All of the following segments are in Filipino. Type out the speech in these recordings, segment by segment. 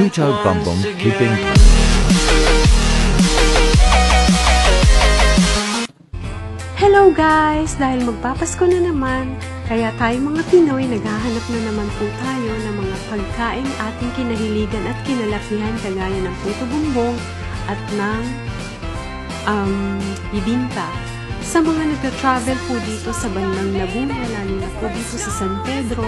Tuto Bumbong Bibingka. Hello guys! Dahil magpapasko na naman, kaya tayo mga Pinoy naghahanap na naman po tayo ng mga pagkain ating kinahiligan at kinalakihan kagaya ng puto bumbong at ng um, bibingka. Sa mga nagta-travel po dito sa bandang Laguna, lalo na po dito sa San Pedro,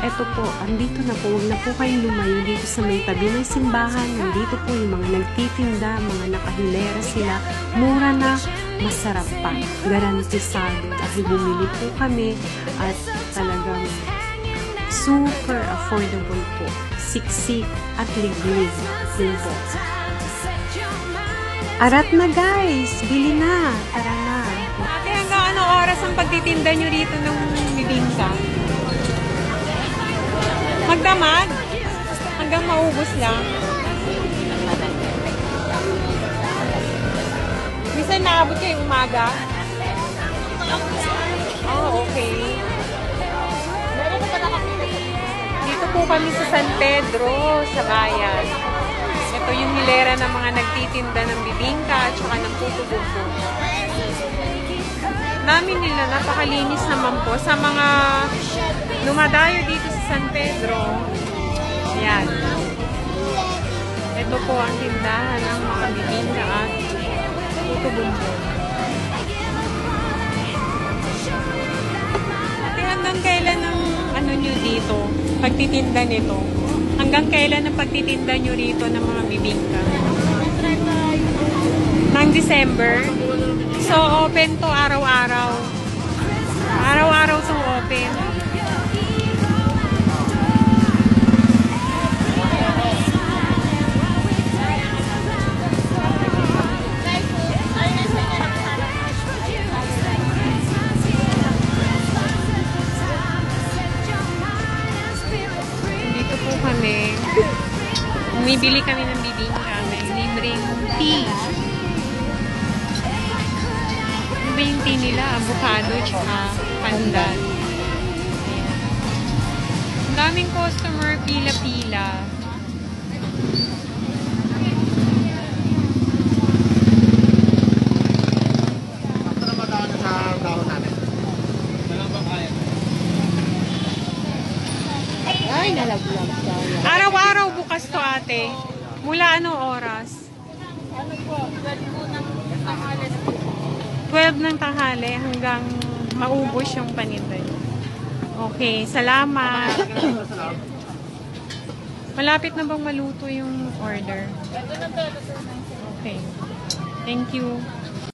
eto po, andito na po, huwag na po kayong lumayo dito sa may tabi ng simbahan. Nandito po yung mga nagtitinda, mga nakahilera sila. Mura na, masarap pa. Garantisado. Dahil bumili po kami at talagang super affordable po. Siksik at liglig din. Arat na guys! Bili na! Tara na! Oras ang pagtitinda nyo rito ng bibingka? Magdamag? Hanggang maubos lang? Minsan naabot kayo umaga? Oh, okay. Dito po kami sa San Pedro, sa bayan. Ito yung hilera ng mga nagtitinda ng bibingka at saka ng puto namin nila, napakalinis naman po. Sa mga lumadayo dito sa San Pedro, yan. Ito po ang tindahan ng mga bibingka at puto bumbong. Ate, hanggang kailan ang ano nyo dito? Pagtitinda nito? Hanggang kailan ang pagtitinda nyo rito ng mga bibingka? Nang December? So, open to araw-araw. Araw-araw to open. Dito po kami. Bumibili kami ng bibingka. May libreng tea. Tea nila? Avocado tsaka pandan. Ang daming customer, pila-pila. Ay, nalaglag tayo. Araw-araw bukas to ate. Mula anong oras? Ano po, 12 po ng. 12 ng tanghali hanggang maubos yung paninda niyo. Okay, salamat. Malapit na bang maluto yung order? Okay. Thank you.